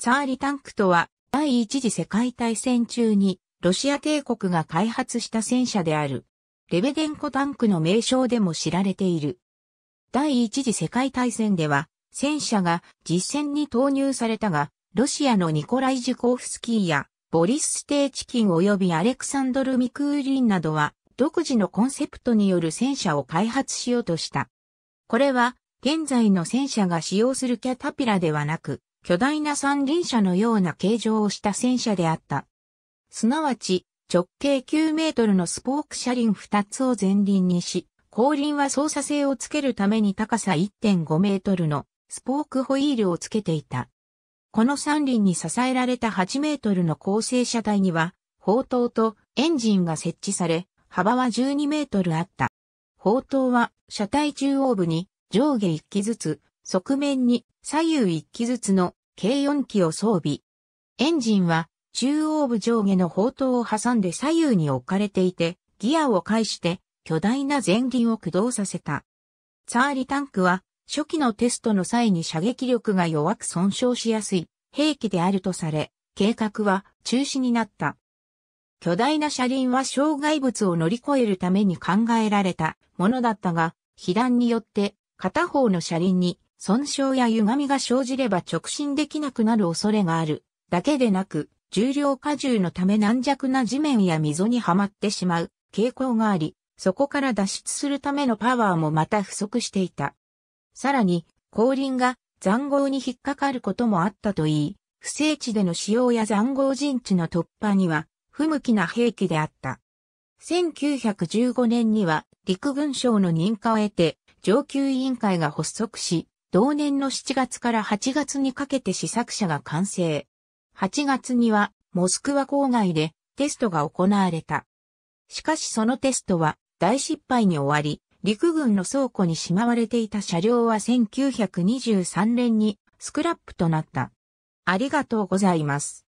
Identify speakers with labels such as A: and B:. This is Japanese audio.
A: ツァーリタンクとは第一次世界大戦中にロシア帝国が開発した戦車である。レベデンコタンクの名称でも知られている。第一次世界大戦では戦車が実戦に投入されたが、ロシアのニコライ・ジュコフスキーやボリス・ステーチキン及びアレクサンドル・ミクーリンなどは独自のコンセプトによる戦車を開発しようとした。これは現在の戦車が使用するキャタピラではなく、巨大な三輪車のような形状をした戦車であった。すなわち、直径9メートルのスポーク車輪2つを前輪にし、後輪は操作性をつけるために高さ1.5メートルのスポークホイールをつけていた。この三輪に支えられた8メートルの構成車体には、砲塔とエンジンが設置され、幅は12メートルあった。砲塔は車体中央部に上下1機ずつ、側面に左右1機ずつの計4機を装備。エンジンは中央部上下の砲塔を挟んで左右に置かれていて、ギアを介して巨大な前輪を駆動させた。ツァーリタンクは初期のテストの際に射撃力が弱く損傷しやすい兵器であるとされ、計画は中止になった。巨大な車輪は障害物を乗り越えるために考えられたものだったが、被弾によって片方の車輪に損傷や歪みが生じれば直進できなくなる恐れがある。だけでなく、重量荷重のため軟弱な地面や溝にはまってしまう傾向があり、そこから脱出するためのパワーもまた不足していた。さらに、後輪が残壕に引っかかることもあったといい、不正地での使用や残壕陣地の突破には不向きな兵器であった。1915年には陸軍省の認可を得て上級委員会が発足し、同年の7月から8月にかけて試作車が完成。8月にはモスクワ郊外でテストが行われた。しかしそのテストは大失敗に終わり、陸軍の倉庫にしまわれていた車両は1923年にスクラップとなった。ありがとうございます。